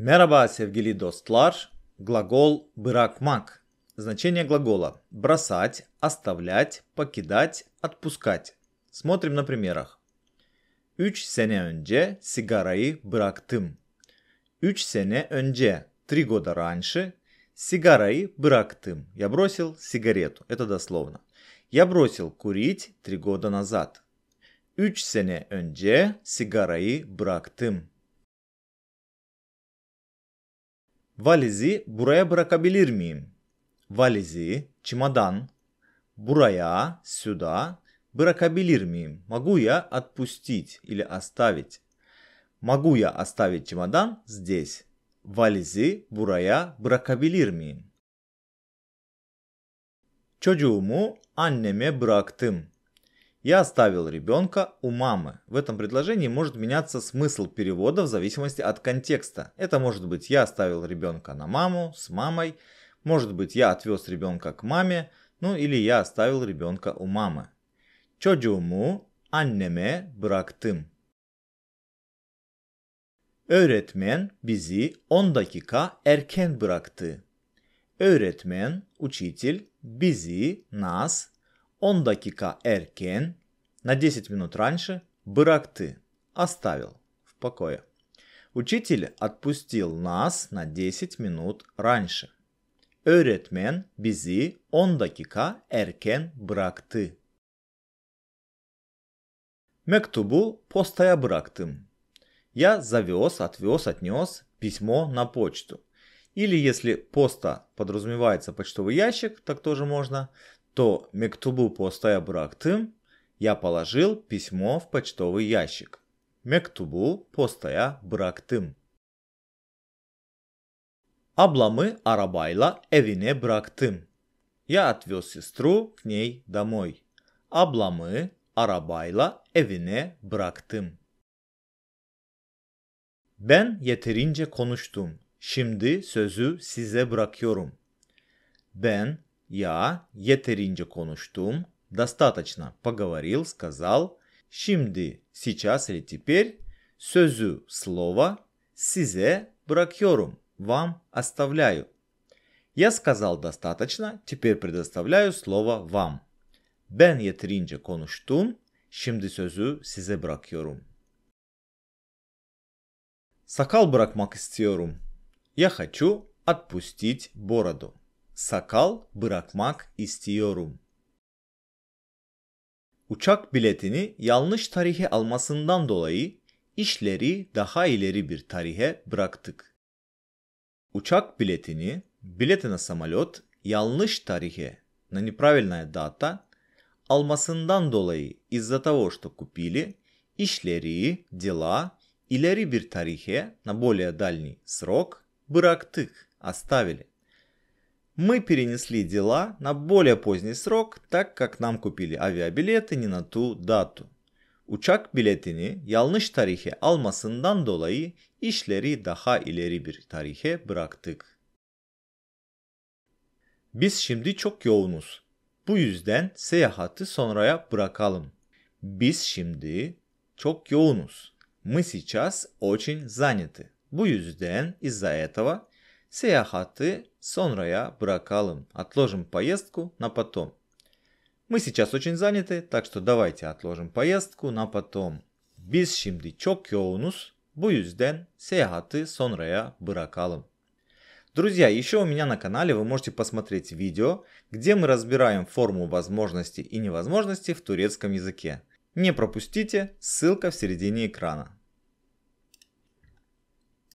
Merhaba sevgili dostlar. Глагол быrakmak. Значение глагола. Бросать, оставлять, покидать, отпускать. Смотрим на примерах. 3 sene önce sigarayı bıraktım. 3 sene önce, 3 года раньше, сигарой быraktım. Я бросил сигарету. Это дословно. Я бросил курить 3 года назад. 3 sene önce sigarayı bıraktım. Valizi buraya bırakabilir miyim? Valizi, чемодан, buraya, сюда, быrakabilir miyim? Могу я отпустить или оставить? Могу я оставить чемодан здесь? Valizi buraya bırakabilir miyim? Çocuğumu anneme bıraktım. Я оставил ребенка у мамы. В этом предложении может меняться смысл перевода в зависимости от контекста. Это может быть я оставил ребенка на маму с мамой, может быть я отвез ребенка к маме, ну или я оставил ребенка у мамы. Çocuğumu anneme bıraktım. Öğretmen bizi 10 dakika erken bıraktı. Öğretmen, учитель, bizi, нас 10 dakika erken, на 10 минут раньше, быraktı, оставил в покое. Учитель отпустил нас на 10 минут раньше. Öğretmen bizi 10 dakika erken bıraktı. Мектубу постая быraktım. Я завез, отвез, отнес письмо на почту. Или если поста подразумевается почтовый ящик, так тоже можно, то мектубу постая быraktım я положил письмо в почтовый ящик. Mektubu postaya bıraktım. Ablamı arabayla evine bıraktım. Я отвез сестру к ней домой. Ablamı arabayla evine bıraktım. Ben yeterince konuştum. Şimdi sözü size bırakıyorum. Ben, я, yeterince konuştum. Достаточно поговорил, сказал. Şimdi, сейчас или теперь. Sözü, слово. Size bırakıyorum. Вам оставляю. Я сказал достаточно, теперь предоставляю слово вам. Ben yeterince konuştum. Şimdi sözü size bırakıyorum. Sakal bırakmak istiyorum. Я хочу отпустить бороду. Sakal bırakmak istiyorum. Uçak biletini yanlış tarihe almasından dolayı işleri daha ileri bir tarihe bıraktık. Uçak билетini, билеты на самолет yanlış tarihe, на неправильная дата, almasından dolayı из-за того, что купили, işleri, дела, ileri bir tarihe, на более дальний срок, бıraktık, оставили. Мы перенесли дела на более поздний срок, так как нам купили авиабилеты не на ту дату. Uçak biletini yanlış tarihe almasından dolayı işleri daha ileri bir tarihe bıraktık. Biz şimdi çok yoğunuz. Bu yüzden seyahati sonraya bırakalım. Biz şimdi çok yoğunuz. Мы сейчас очень заняты. Bu yüzden из-за этого Сеяхаты сонрая быrakалым. Отложим поездку на потом. Мы сейчас очень заняты, так что давайте отложим поездку на потом. Biz şimdi çok yoğunuz. Bu yüzden seyahati sonraya bırakalım. Друзья, еще у меня на канале вы можете посмотреть видео, где мы разбираем форму возможности и невозможности в турецком языке. Не пропустите, ссылка в середине экрана.